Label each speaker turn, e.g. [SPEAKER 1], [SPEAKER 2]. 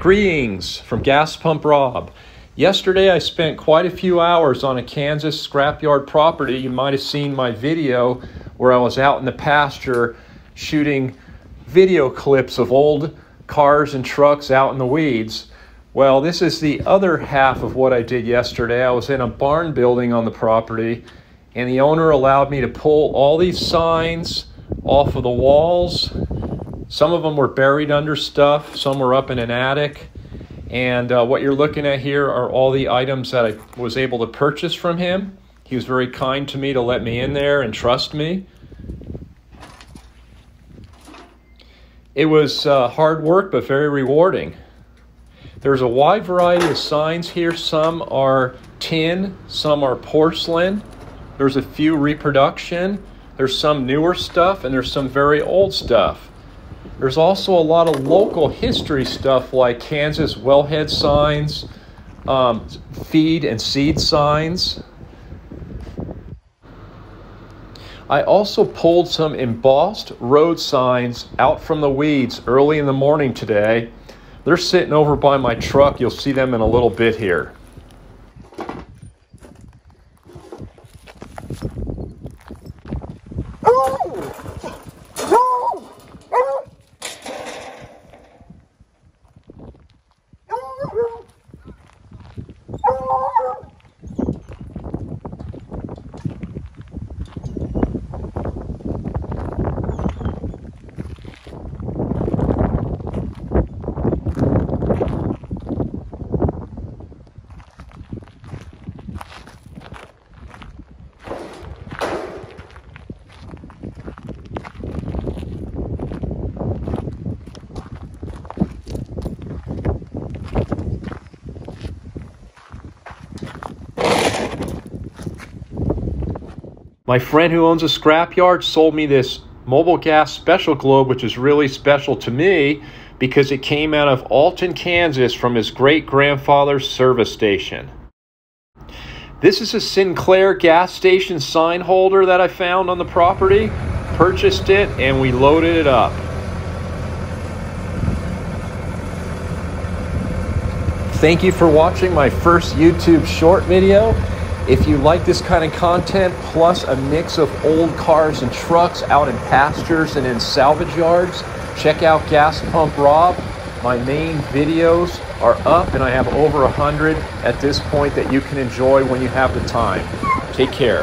[SPEAKER 1] Greetings from Gas Pump Rob. Yesterday I spent quite a few hours on a Kansas scrapyard property. You might have seen my video where I was out in the pasture shooting video clips of old cars and trucks out in the weeds. Well, this is the other half of what I did yesterday. I was in a barn building on the property and the owner allowed me to pull all these signs off of the walls some of them were buried under stuff, some were up in an attic. And uh, what you're looking at here are all the items that I was able to purchase from him. He was very kind to me to let me in there and trust me. It was uh, hard work, but very rewarding. There's a wide variety of signs here. Some are tin, some are porcelain. There's a few reproduction. There's some newer stuff, and there's some very old stuff. There's also a lot of local history stuff like Kansas wellhead signs, um, feed and seed signs. I also pulled some embossed road signs out from the weeds early in the morning today. They're sitting over by my truck. You'll see them in a little bit here. My friend who owns a scrapyard sold me this Mobilgas special globe, which is really special to me because it came out of Alton, Kansas from his great grandfather's service station. This is a Sinclair gas station sign holder that I found on the property. Purchased it and we loaded it up. Thank you for watching my first YouTube short video. If you like this kind of content, plus a mix of old cars and trucks out in pastures and in salvage yards, check out Gas Pump Rob. My main videos are up, and I have over a hundred at this point that you can enjoy when you have the time. Take care.